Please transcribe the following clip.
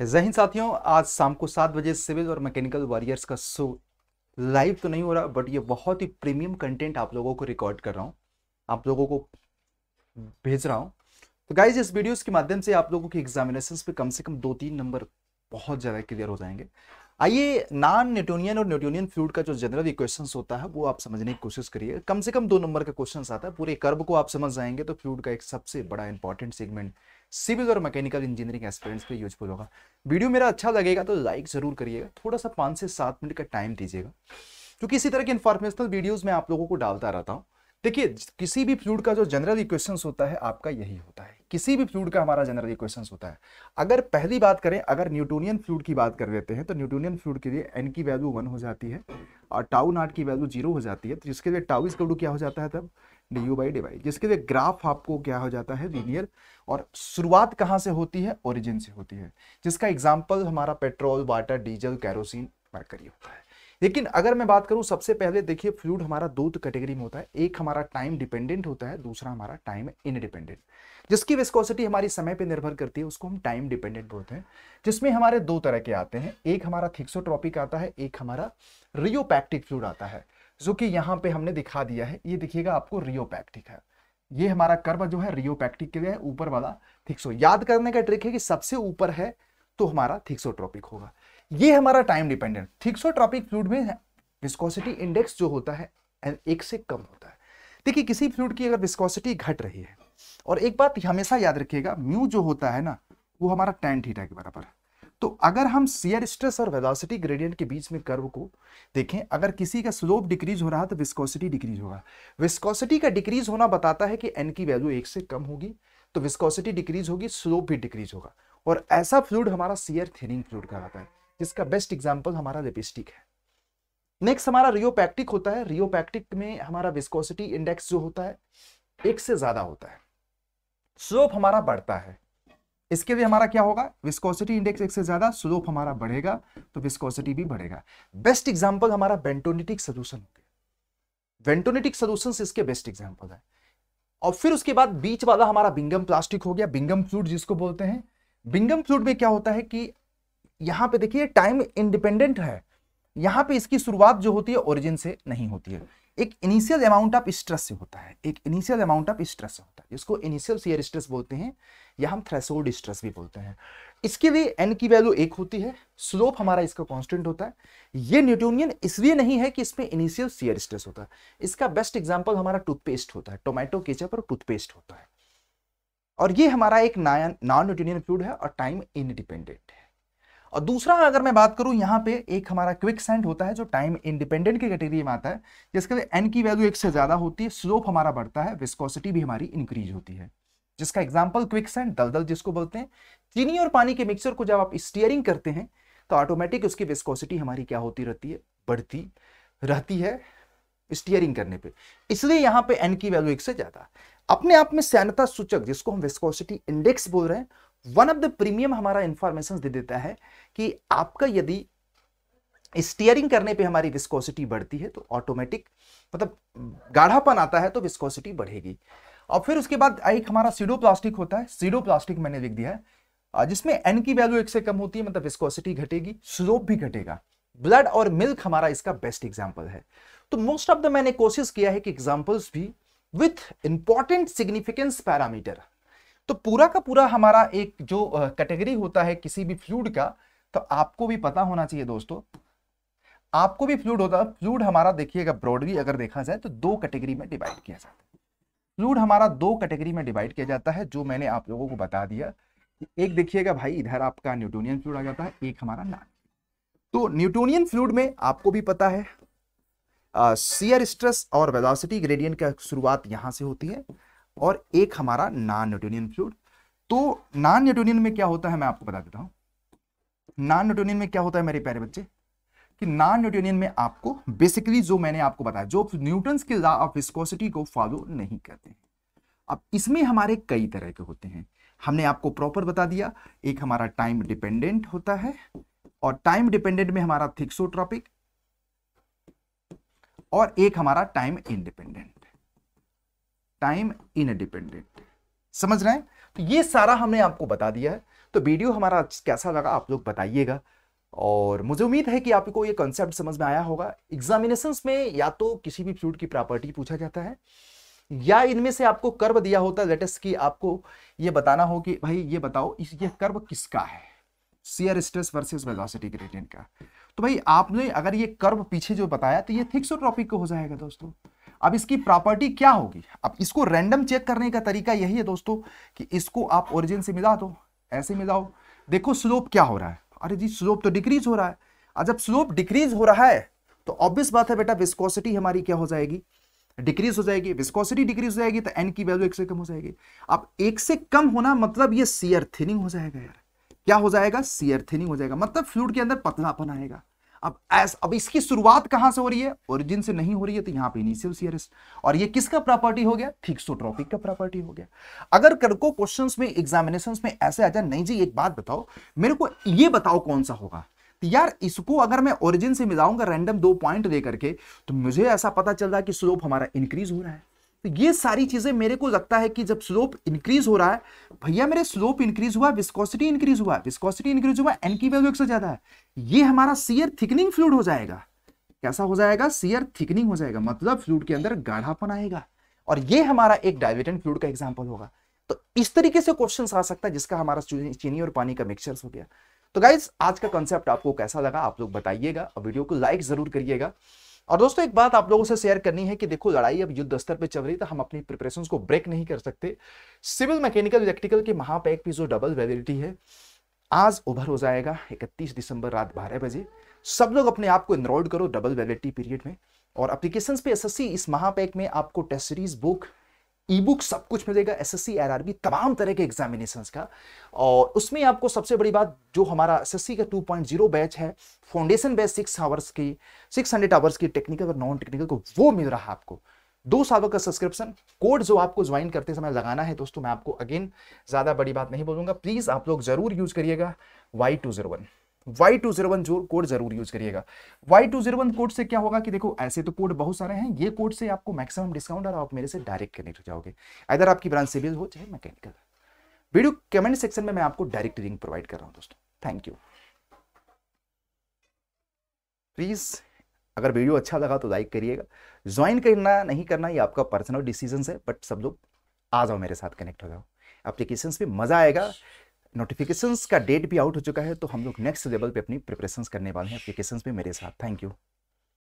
जय हिंद साथियों, आज शाम को सात बजे सिविल और मैकेनिकल वॉरियर्स का शो लाइव तो नहीं हो रहा, बट ये बहुत ही प्रीमियम कंटेंट आप लोगों को रिकॉर्ड कर रहा हूँ, आप लोगों को भेज रहा हूँ। तो गाइज़ इस वीडियोस के माध्यम से आप लोगों के एग्जामिनेशन पे कम से कम दो तीन नंबर बहुत ज़्यादा क्लियर हो जाएँगे। आइए नॉन न्यूटोनियन और न्यूटोनियन फ्लूड का जो जनरल इक्वेशन होता है, वो आप समझने की कोशिश करिए। कम से कम दो नंबर का क्वेश्चन आता है, पूरे कर्व को आप समझ जाएँगे तो फ्लूड का एक सबसे बड़ा इंपॉर्टेंट सेगमेंट सिविल और मैकेनिकल इंजीनियरिंग एस्पिरेंट्स पे यूजफुल होगा। वीडियो मेरा अच्छा लगेगा तो लाइक ज़रूर करिएगा। थोड़ा सा पाँच से सात मिनट का टाइम दीजिएगा। क्योंकि इसी तरह के इन्फॉर्मेशनल वीडियोज़ मैं आप लोगों को डालता रहता हूँ। देखिए, किसी भी फ्लूड का जो जनरल इक्वेशन होता है, आपका यही होता है। किसी भी फ्लूड का हमारा जनरल इक्वेशन होता है। अगर पहली बात करें, अगर न्यूटोनियन फ्लूड की बात कर लेते हैं तो न्यूटोनियन फ्लूड के लिए एन की वैल्यू वन हो जाती है, और टाउ नाट की वैल्यू ज़ीरो हो जाती है। तो जिसके लिए टाउ इसका क्या हो जाता है तब? D U by D Y जिसके लिए ग्राफ आपको क्या हो जाता है? लीनियर और शुरुआत कहाँ से होती है? ओरिजिन से होती है। जिसका एग्ज़ाम्पल हमारा petrol water diesel kerosene mercury होता है। लेकिन अगर मैं बात करूँ, सबसे पहले देखिए फ्लूड हमारा दो कैटेगरी में होता है। एक हमारा टाइम डिपेंडेंट होता है, दूसरा हमारा टाइम इनडिपेंडेंट जिसकी विस्कोसिटी हमारी समय पे निर्भर करती है, उसको हम टाइम डिपेंडेंट बोलते हैं। जिसमें हमारे दो तरह के आते हैं। एक हमारा थिक्सोट्रॉपिक आता है, एक हमारा रियोपैक्टिक फ्लूड आता है। जो कि यहाँ पे हमने दिखा दिया है, ये देखिएगा आपको रियोपैक्टिक है। ये हमारा कर्व जो है रियोपैक्टिक के लिए ऊपर वाला थिक्सो याद करने का ट्रिक है कि सबसे ऊपर है तो हमारा थिक्सोट्रॉपिक होगा। ये हमारा टाइम डिपेंडेंट, थिक्सोट्रॉपिक फ्लूड में विस्कोसिटी इंडेक्स जो होता है एक से कम होता है। देखिए, किसी फ्लूड की अगर विस्कोसिटी घट रही है, और एक बात हमेशा याद रखिएगा, म्यू जो होता है ना, वो हमारा टेन थीटा के बराबर है। तो अगर हम सीयर स्ट्रेस और वेलोसिटी ग्रेडियंट के बीच में कर्व को देखें, अगर किसी का स्लोप डिक्रीज हो रहा है तो विस्कोसिटी डिक्रीज होगा। विस्कोसिटी का डिक्रीज होना बताता है कि एन की वैल्यू एक से कम होगी तो विस्कोसिटी डिक्रीज होगी स्लोप भी डिक्रीज होगा। और ऐसा फ्लूड हमारा सीयर थिनिंग फ्लूड कहलाता है, जिसका बेस्ट एग्ज़ाम्पल हमारा लिपस्टिक है। नेक्स्ट हमारा रियोपैक्टिक होता है। रियोपैक्टिक में हमारा विस्कोसिटी इंडेक्स जो होता है, एक से ज़्यादा होता है। स्लोप हमारा बढ़ता है। इसके लिए हमारा क्या होगा? विस्कोसिटी इंडेक्स एक से ज़्यादा स्लोप हमारा बढ़ेगा तो विस्कोसिटी भी बढ़ेगा। बेस्ट एग्जांपल हमारा बेंटोनिटिक सोल्यूशन हो। गया बेंटोनिटिक सोल्यूशन इसके बेस्ट एग्जांपल है। और फिर उसके बाद बीच वाला हमारा बिंगम प्लास्टिक हो गया, बिंगम फ्लूड जिसको बोलते हैं। बिंगम फ्लूड में क्या होता है कि यहाँ पे देखिए टाइम इंडिपेंडेंट है। यहाँ पे इसकी शुरुआत जो होती है ओरिजिन से नहीं होती है। एक इनिशियल अमाउंट ऑफ़ स्ट्रेस से होता है। एक इनिशियल अमाउंट ऑफ़ स्ट्रेस से होता है। जिसको इनिशियल सीयर स्ट्रेस बोलते हैं या हम थ्रेसोल्ड स्ट्रेस भी बोलते हैं। इसके लिए एन की वैल्यू एक होती है। स्लोप हमारा इसका कांस्टेंट होता है। ये न्यूटोनियन इसलिए नहीं है कि इसमें इनिशियल सीयर स्ट्रेस होता है। इसका बेस्ट एग्ज़ाम्पल हमारा टूथपेस्ट होता है। टोमेटो केचप और टूथपेस्ट होता है। और ये हमारा एक नॉन न्यूटोनियन फ्लूड है और टाइम इनडिपेंडेंट है। और दूसरा, अगर मैं बात करूँ, यहाँ पे एक हमारा क्विक सेंट होता है, जो टाइम इंडिपेंडेंट की कैटेगरी में आता है, जिसके लिए एन की वैल्यू एक से ज़्यादा होती है स्लोप हमारा बढ़ता है विस्कोसिटी भी हमारी इंक्रीज होती है। जिसका एग्ज़ाम्पल क्विक सेंट दलदल जिसको बोलते हैं, चीनी और पानी के मिक्सर को जब आप स्टीयरिंग करते हैं तो ऑटोमेटिक उसकी विस्कोसिटी हमारी क्या होती रहती है? बढ़ती रहती है स्टीयरिंग करने पे। इसलिए यहाँ पे एन की वैल्यू एक से ज़्यादा। अपने आप में सैनता सूचक, जिसको हम विस्कोसिटी इंडेक्स बोल रहे हैं वन ऑफ़ द प्रीमियम हमारा इंफॉर्मेशन दे देता है कि आपका यदि स्टीयरिंग करने पे हमारी विस्कोसिटी बढ़ती है तो ऑटोमेटिक मतलब गाढ़ापन आता है तो विस्कोसिटी बढ़ेगी। और फिर उसके बाद एक हमारा सीडो प्लास्टिक होता है सीडो प्लास्टिक मैंने लिख दिया है। जिसमें एन की वैल्यू एक से कम होती है मतलब विस्कोसिटी घटेगी स्लोप भी घटेगा। ब्लड और मिल्क हमारा इसका बेस्ट एग्ज़ाम्पल है। तो मोस्ट ऑफ़ द मैंने कोशिश किया है कि एग्जाम्पल्स भी विथ इंपॉर्टेंट सिग्निफिकेंस पैरामीटर तो पूरा का पूरा हमारा एक जो कैटेगरी होता है किसी भी फ्लूड का तो आपको भी पता होना चाहिए दोस्तों। आपको भी फ्लूड होता है फ्लूड हमारा देखिएगा ब्रॉडली अगर देखा जाए तो दो कैटेगरी में डिवाइड किया जाता है। फ्लूड हमारा दो कैटेगरी में डिवाइड किया जाता है, जो मैंने आप लोगों को बता दिया। एक देखिएगा भाई, इधर आपका न्यूटोनियन फ्लूड आ जाता है, एक हमारा नान। तो न्यूटोनियन फ्लूड में आपको भी पता है सीयर स्ट्रेस और वेलोसिटी ग्रेडियंट का शुरुआत यहाँ से होती है। और एक हमारा नॉन न्यूटोनियन फ्लूड तो नॉन न्यूटोनियन में क्या होता है, मैं आपको बता देता हूँ। नॉन न्यूटोनियन में क्या होता है मेरे प्यारे बच्चे? कि नॉन न्यूटोनियन में आपको बेसिकली जो मैंने आपको बताया, जो न्यूटन के लॉ ऑफ़ विस्कोसिटी को फॉलो नहीं करते हैं। अब इसमें हमारे कई तरह के होते हैं। हमने आपको प्रॉपर बता दिया, एक हमारा टाइम डिपेंडेंट होता है और टाइम डिपेंडेंट में हमारा थिक्सोट्रॉपिक और एक हमारा टाइम इंडिपेंडेंट टाइम इनडिपेंडेंट समझ रहे हैं? तो ये सारा हमने आपको बता दिया है। तो वीडियो हमारा कैसा लगा आप लोग बताइएगा। और मुझे उम्मीद है कि आपको ये कॉन्सेप्ट समझ में आया होगा। एग्जामिनेशन में या तो किसी भी फ्लूड की प्रॉपर्टी पूछा जाता है, या इनमें से आपको कर्व दिया होता है लेटेस्ट कि आपको ये बताना हो कि, भाई, ये बताओ, इस, ये कर्व किसका है? Shear stress versus velocity gradient का। तो भाई, आपने अगर ये कर्व पीछे जो बताया तो ये थिक्सोट्रॉपिक हो जाएगा दोस्तों। अब इसकी प्रॉपर्टी क्या होगी? अब इसको रैंडम चेक करने का तरीका यही है दोस्तों कि इसको आप ओरिजिन से मिला दो, ऐसे मिलाओ। देखो स्लोप क्या हो रहा है? अरे जी स्लोप तो डिक्रीज हो रहा है। और जब स्लोप डिक्रीज हो रहा है तो ऑब्वियस बात है बेटा विस्कोसिटी हमारी क्या हो जाएगी? डिक्रीज हो जाएगी। विस्कोसिटी डिक्रीज हो जाएगी तो एन की वैल्यू एक से कम हो जाएगी। अब एक से कम होना मतलब ये सीयर थिनिंग हो जाएगा यार। क्या हो जाएगा? सीयर थिनिंग हो जाएगा। मतलब फ्लूड के अंदर पतलापन आएगा। अब एस अब इसकी शुरुआत कहाँ से हो रही है? ओरिजिन से नहीं हो रही है तो यहाँ पे इनिशियल सीयरस और ये किसका प्रॉपर्टी हो गया? थिक्सोट्रोपिक का प्रॉपर्टी हो गया। अगर करको क्वेश्चंस में एग्जामिनेशन में ऐसे आ जाए, नहीं जी, एक बात बताओ, मेरे को ये बताओ कौन सा होगा? तो यार, इसको अगर मैं ओरिजिन से मिलाऊँगा रैंडम दो पॉइंट दे करके तो मुझे ऐसा पता चल रहा है कि स्लोप हमारा इंक्रीज हो रहा है। तो ये सारी चीज़ें मेरे को लगता है कि जब स्लोप इंक्रीज हो रहा है, भैया मेरे स्लोप इंक्रीज हुआ विस्कोसिटी इंक्रीज हुआ विस्कोसिटी इंक्रीज हुआ एन की वैल्यू एक से ज़्यादा है, ये हमारा सीयर थिकनिंग फ्लूड हो जाएगा। कैसा हो जाएगा? सीयर थिकनिंग हो जाएगा मतलब फ्लूड के अंदर गाढ़ापन आएगा। और ये हमारा एक डाइवेटेंट फ्लूड का एग्ज़ाम्पल होगा। तो इस तरीके से क्वेश्चन आ सकता है, जिसका हमारा चीनी और पानी का मिक्सचर हो गया। तो गाइज़ आज का कॉन्सेप्ट आपको कैसा लगा, आप लोग बताइएगा, और वीडियो को लाइक ज़रूर करिएगा। और दोस्तों, एक बात आप लोगों से शेयर करनी है कि देखो, लड़ाई अब युद्ध स्तर पे चल रही तो हम अपनी प्रिपरेशन को ब्रेक नहीं कर सकते। सिविल मैकेनिकल इलेक्ट्रिकल के महापैक की जो डबल वैलिडिटी है, आज ओवर हो जाएगा 31 दिसंबर रात बारह बजे। सब लोग अपने आप को इनरोल्ड करो डबल वैलिडिटी पीरियड में। और अप्लीकेशन पे एसएससी इस महापैक में आपको test series book e book सब कुछ मिलेगा S S C R R B तमाम तरह के एग्जामिनेशन का। और उसमें आपको सबसे बड़ी बात, जो हमारा एस एस सी का टू पॉइंट ज़ीरो बैच है फाउंडेशन बैच सिक्स आवर्स की सिक्स हंड्रेड आवर्स की टेक्निकल और नॉन टेक्निकल को वो मिल रहा है आपको। दो सालों का सब्सक्रिप्शन कोड जो आपको ज्वाइन करते समय लगाना है दोस्तों, मैं आपको अगेन ज़्यादा बड़ी बात नहीं बोलूँगा। प्लीज़ आप लोग ज़रूर यूज़ करिएगा Y two zero one Y two zero one जो कोड ज़रूर यूज़ करिएगा। Y two zero one code से क्या होगा कि देखो, ऐसे तो कोड बहुत सारे हैं, ये कोड से आपको मैक्सिमम डिस्काउंट और आप मेरे से डायरेक्ट कनेक्ट हो जाओगे। अगर आपकी ब्रांच सिविल हो, चाहे मैकेनिकल वीडियो कमेंट सेक्शन में मैं आपको डायरेक्ट लिंक प्रोवाइड कर रहा हूँ दोस्तों। थैंक यू प्लीज़ अगर वीडियो अच्छा लगा तो लाइक करिएगा। ज्वाइन करना नहीं करना, ये आपका पर्सनल डिसीज़न है बट सब लोग आ जाओ मेरे साथ कनेक्ट हो जाओ। एप्लीकेशन पे मज़ा आएगा। नोटिफिकेशंस का डेट भी आउट हो चुका है तो हम लोग नेक्स्ट लेवल पे अपनी प्रिपरेशंस करने वाले हैं। एप्लीकेशंस में मेरे साथ। Thank you